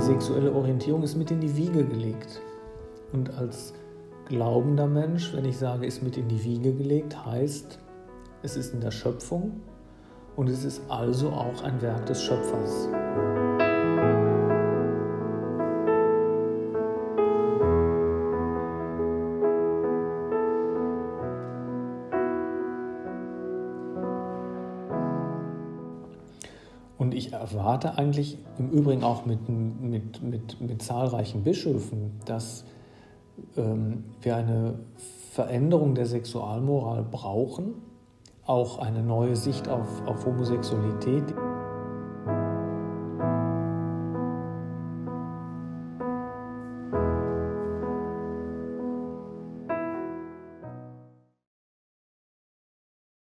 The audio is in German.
die sexuelle Orientierung ist mit in die Wiege gelegt. Und als glaubender Mensch, wenn ich sage, ist mit in die Wiege gelegt, heißt, es ist in der Schöpfung und es ist also auch ein Werk des Schöpfers. Und ich erwarte eigentlich im Übrigen auch mit, mit, mit, mit zahlreichen Bischöfen, dass ähm, wir eine Veränderung der Sexualmoral brauchen, auch eine neue Sicht auf, auf Homosexualität.